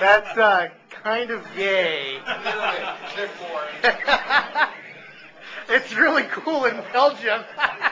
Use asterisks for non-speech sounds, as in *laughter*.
That's uh, kind of gay. They're foreign. *laughs* it's really cool in Belgium. *laughs*